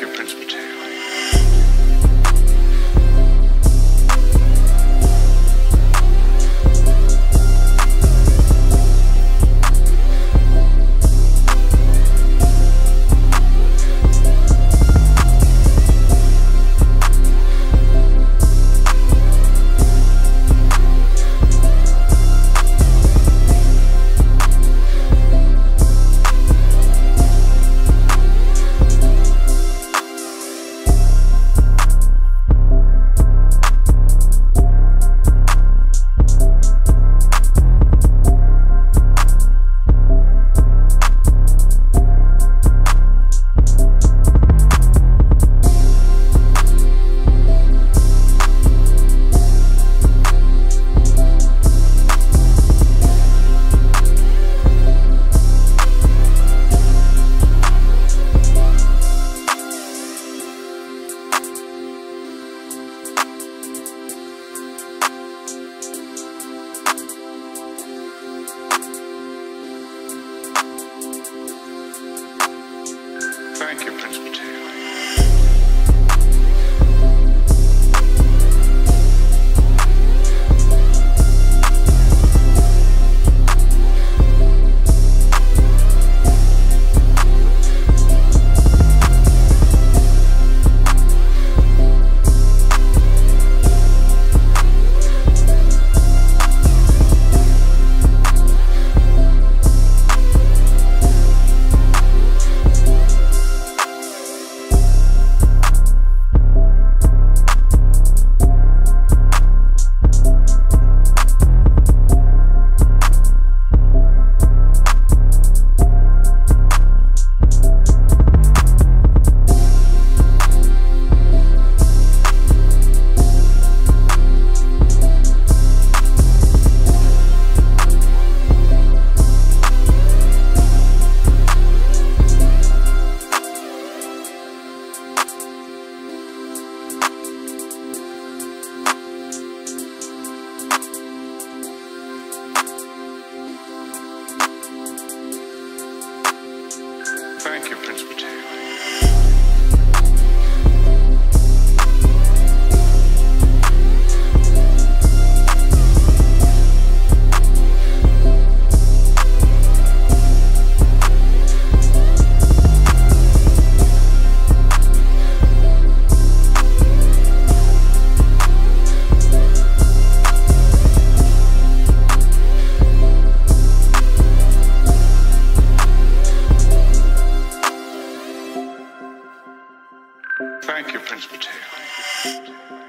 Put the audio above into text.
your principal too. Mateo.